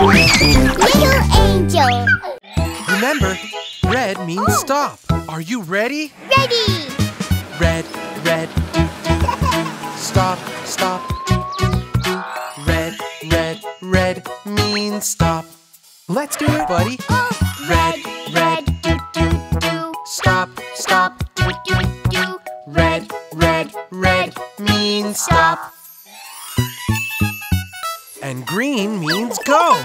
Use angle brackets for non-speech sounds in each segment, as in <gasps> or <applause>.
Little angel. Remember, red means stop. Are you ready? Ready. Red, red, do, do. Stop, stop, do, do. Red, red, red means stop. Let's do it, buddy. Oh, red, red, do, do, do. Stop, stop, do, do, do. Red, red, red means stop. And green means go.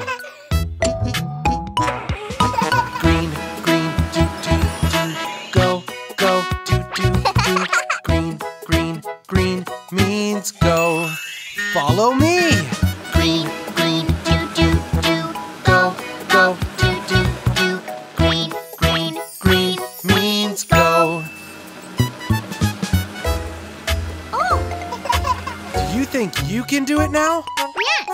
Green, green, do, do, do. Go, go, do, do, do. Green, green, green means go. Follow me. Green, green, do, do, do. Go, go, Do, do, do. Green, green, green means go. Oh. Do you think you can do it now? Yes.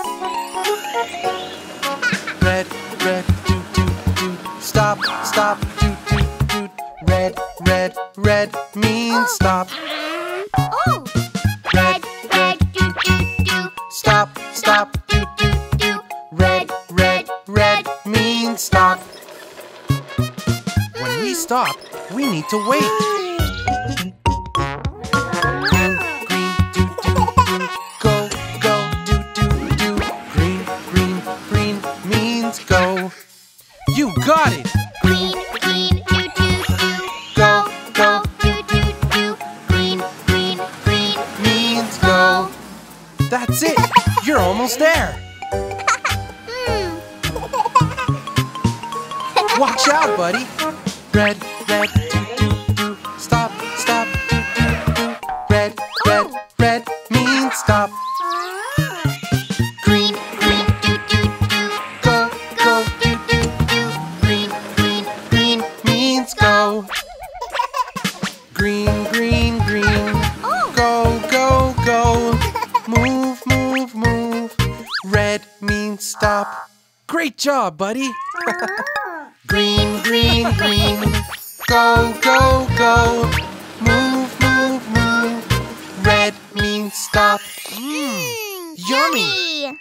Red, red, do, do, do. Stop, stop, do, do, do. Red, red, red means oh. stop. Oh. Red, Red, do, do, do. stop, stop, do, do, do. Red, red, red means stop. When we stop, we need to wait. <gasps> <gasps> <gasps> It. Green, green, do, do, do. Go, go, Do, do, do. Green, green, green. means go. That's it. You're almost there. Hmm. <laughs> Watch out, buddy. Red, red, Great job, buddy. <laughs> Green, green, green. Go, go, go. Move, move, move. Red means stop. Mmm, yummy.